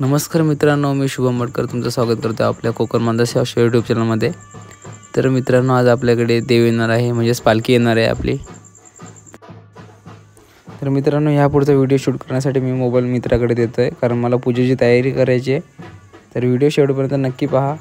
नमस्कार मित्रांनो मी शुभम मडकर. तुमचं स्वागत करतो आपल्या कोकण मांदासी अशा यूट्यूब चॅनलमध्ये तर मित्रांनो आज आपल्याकडे देव येणार आहे म्हणजेच पालखी येणार आहे आपली. तर मित्रांनो ह्या पुढचा व्हिडिओ शूट करण्यासाठी मी मोबाईल मित्राकडे देतो आहे कारण मला पूजेची तयारी करायची आहे. तर व्हिडिओ शेवटपर्यंत नक्की पहा.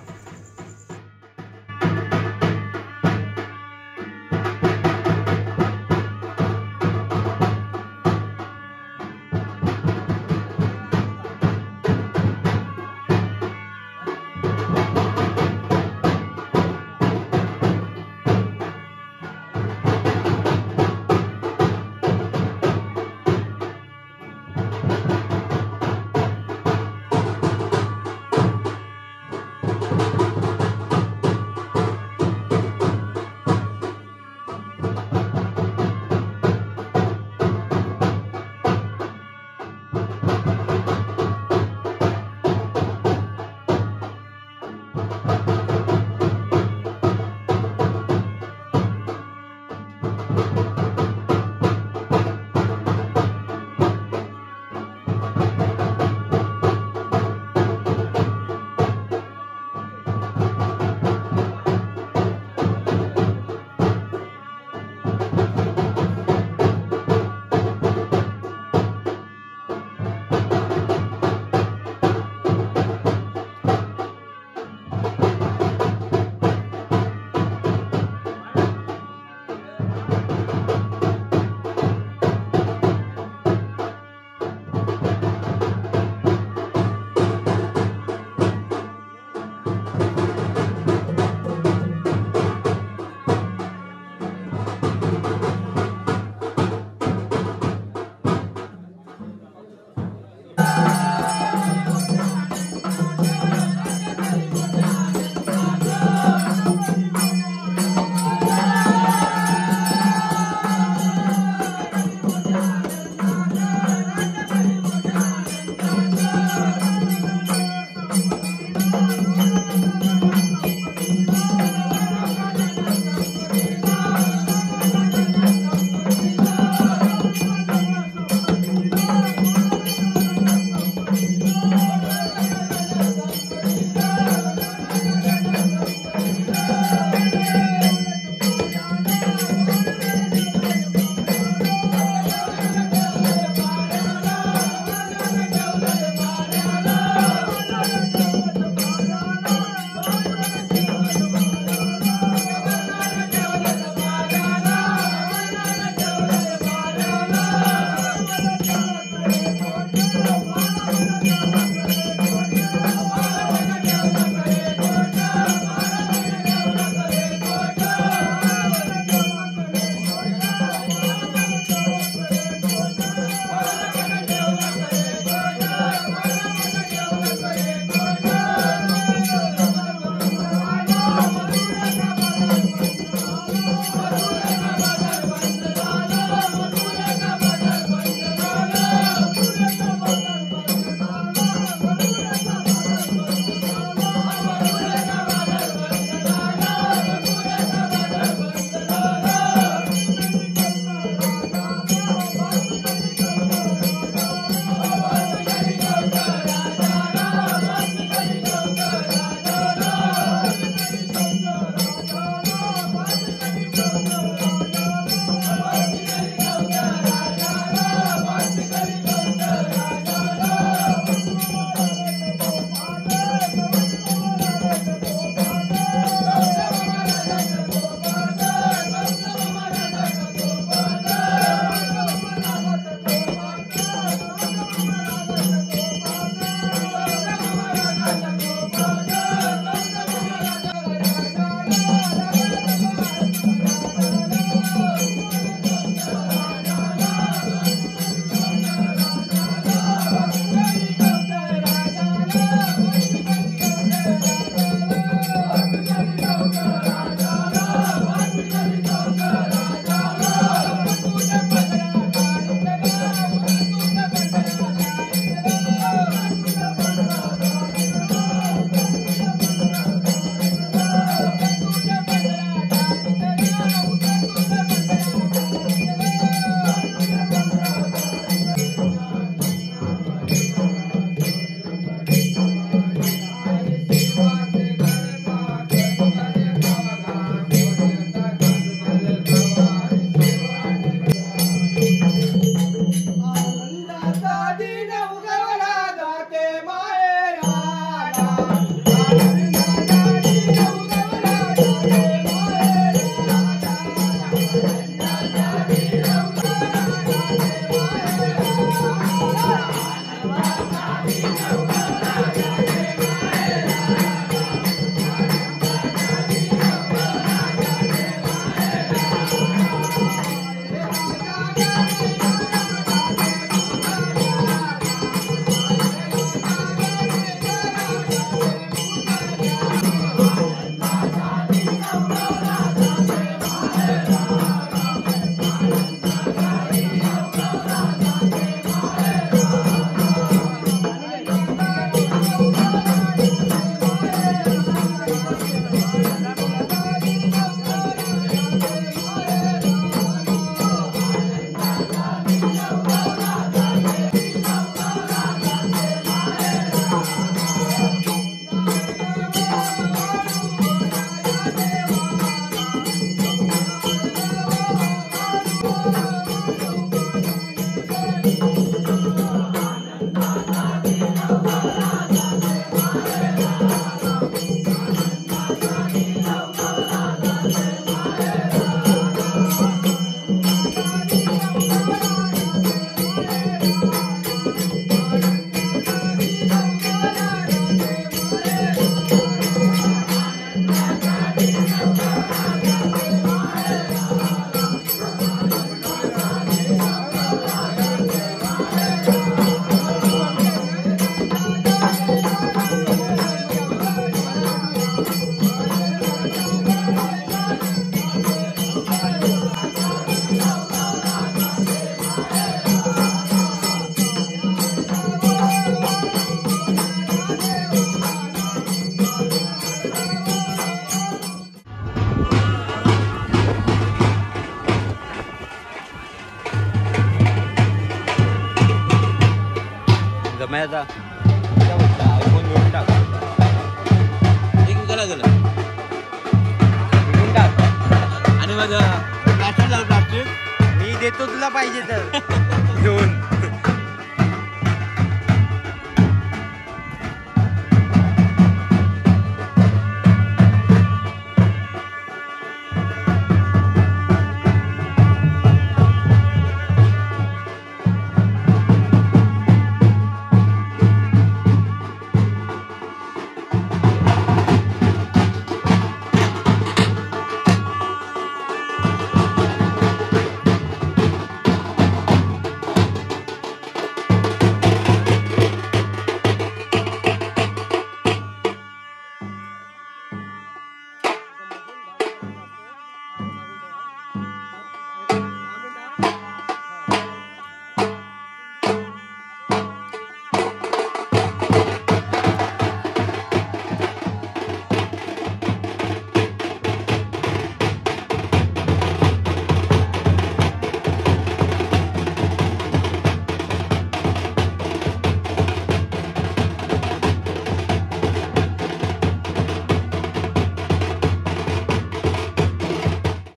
टाक. गेलं घेऊन टाक. आणि प्लास्टिक झालं प्लास्टिक मी देतो तुला पाहिजे तर. घेऊन.